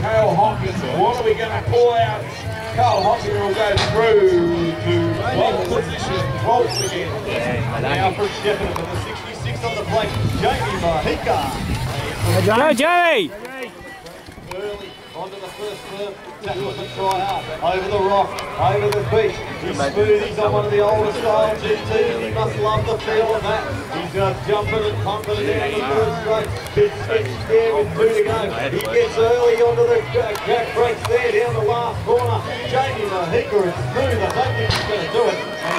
Kale Hawkins, what are we going to pull out? Kyle Hawkins will go through to 12th position, 12th again. Now for Shepard with the 66 on the plate, Jamie Mahuika. Go, Joey! Onto the first curve, the try over the rock, over the beach. He's smooth, he's on one of the older style GTs, he must love the feel of that. He's uh, jumping and pumping it down the first straight. Big switch there with two to go. He gets early onto the uh, jack brakes there down the last corner. Jamie is smooth, I don't think he's going to do it.